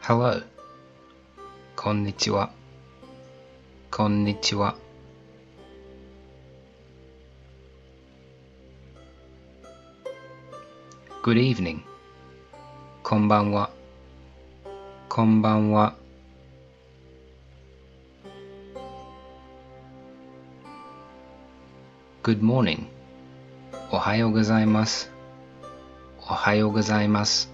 Hello こんにちは。こんにちは。Good evening こんばんは。こんばんは。Good morning. おはようございます。おはようございます。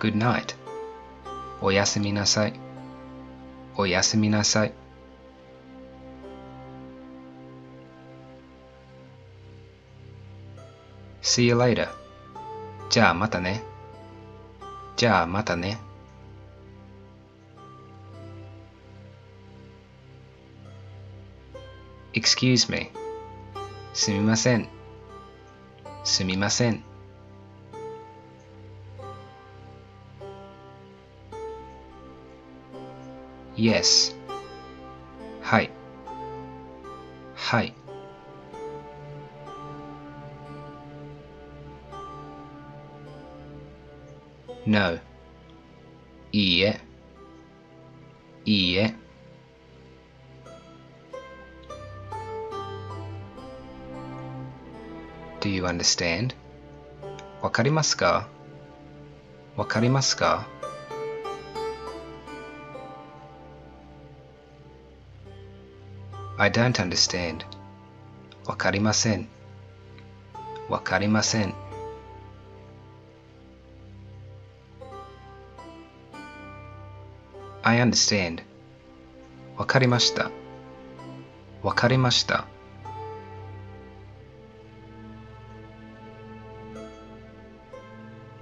Good night. おやすみなさい。おやすみなさい。See you later. じゃあまたね。じゃあまたね。Excuse me. すみませんすみません Yes. はいはい No. いいえいいえ Do you understand? わかりますかわかりますか I don't understand. わかりません。わかりません。I understand. わかりました。わかりました。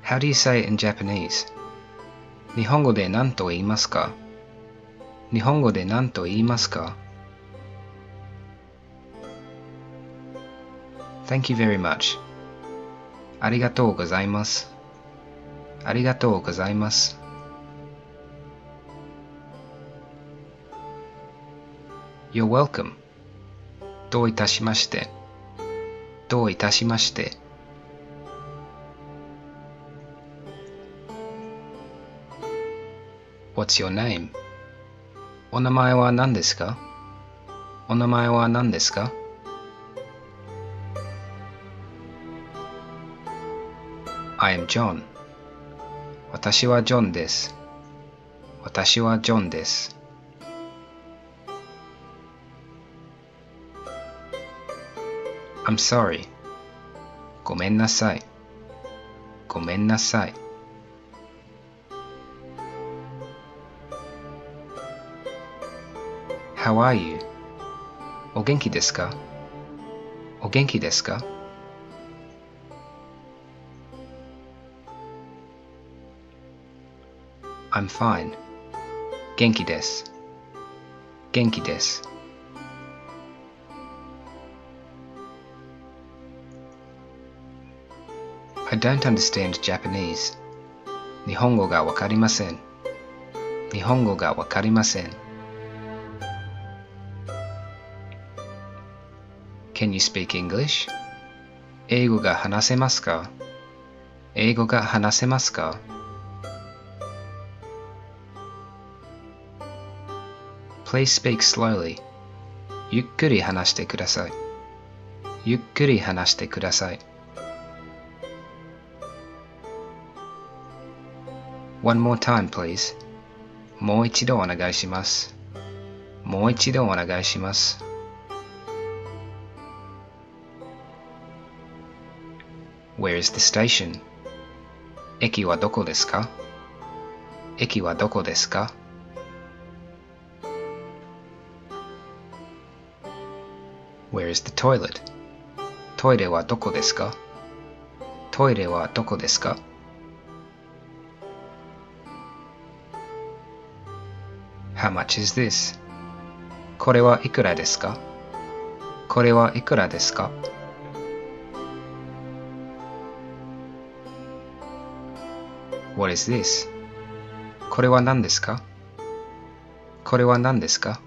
How do you say it in Japanese? 日本語で何と言いますか？日本語で何と言いますか？Thank you very much. ありがとうございます。ありがとうございます。You're welcome. どういたしまして。どういたしまして。What's your name? お名前は何ですか？お名前は何ですか？I am John. 私はジョンです。私はジョンです。I'm sorry. ごめんなさい。ごめんなさい。How are you? お元気ですか？お元気ですか？I'm fine. 元気です。元気です。I don't understand Japanese. 日本語がわかりません。日本語がわかりません。Can you speak English? 英語が話せますか？英語が話せますか？Please speak slowly. ゆっくり話してください。ゆっくり話してください。One more time, please. もう一度お願いします。もう一度お願いします。Where is the station? 駅はどこですか？駅はどこですか？Where is the toilet? トイレはどこですか？トイレはどこですか？How much is this? これはいくらですか？これはいくらですか？What is this? これは何ですか?これは何ですか?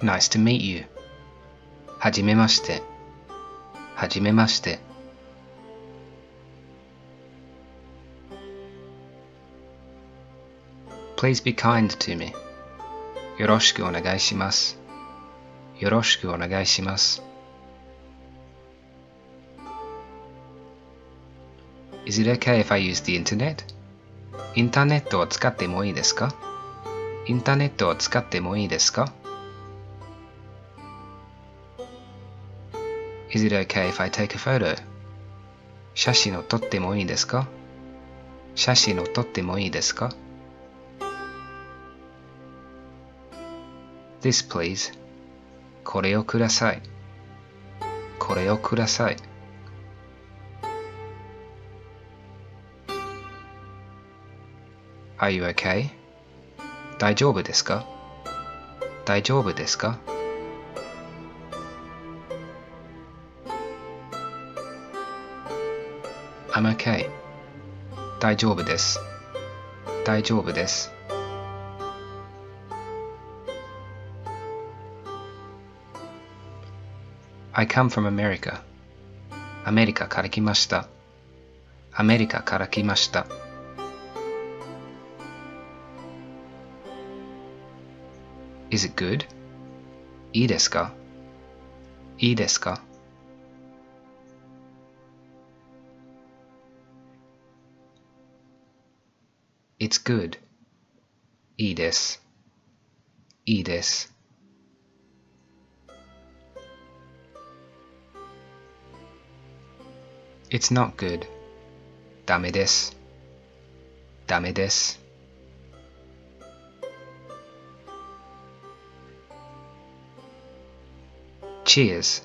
Nice to meet you. はじめまして。はじめまして。Please be kind to me. よろしくお願いします。よろしくお願いします。Is it okay if I use the internet? インターネットを使ってもいいですか？インターネットを使ってもいいですか？Is it okay if I take a photo? 写真を撮ってもいいですか？写真を撮ってもいいですか？This please. これをください。これをください。Are you okay? 大丈夫ですか？大丈夫ですか？I'm okay. 大丈夫です。大丈夫です。I come from America. アメリカから来ました。アメリカから来ました。Is it good? いいですかいいですか It's good. いいです。いいです。It's not good. ダメです。ダメです。Cheers.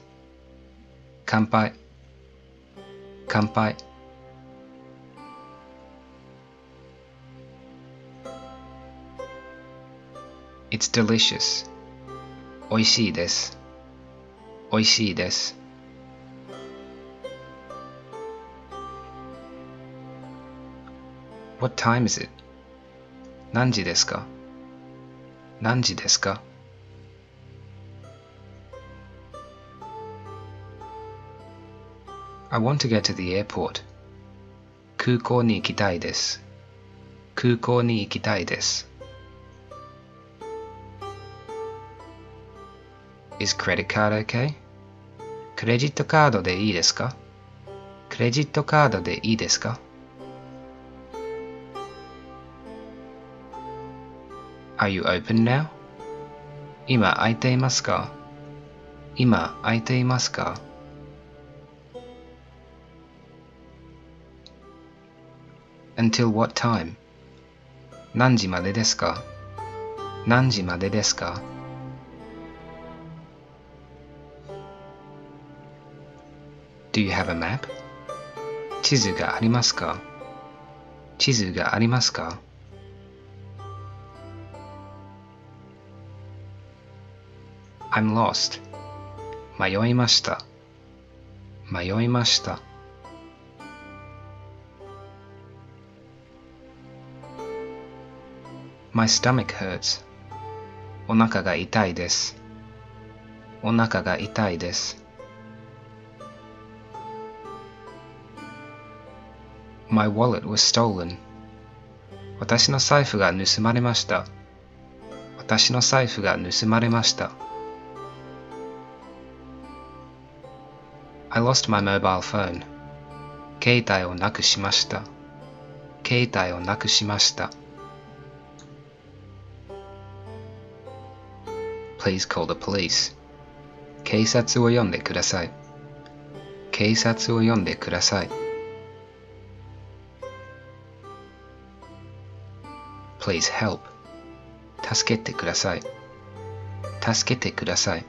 乾杯。乾杯。It's delicious. 美味しいです。美味しいです。What time is it? 何時ですか何時ですか I want to get to the airport. 空港に行きたいです。空港に行きたいです。Is credit card okay? クレジットカードでいいですかクレジットカードでいいですか Are you open now? 今空いていますか今空いていますか Until what time? 何時までですか？何時までですか？Do you have a map? 地図がありますか？地図がありますか？I'm lost. 迷いました。迷いました。My stomach hurts. お腹が痛いです。お腹が痛いです。My wallet was stolen. 私の財布が盗まれました。私の財布が盗まれました。I lost my mobile phone. 携帯をなくしました。携帯をなくしました。Please call the police. 警察を呼んでください。警察を呼んでください。Please help. 助けてください。助けてください。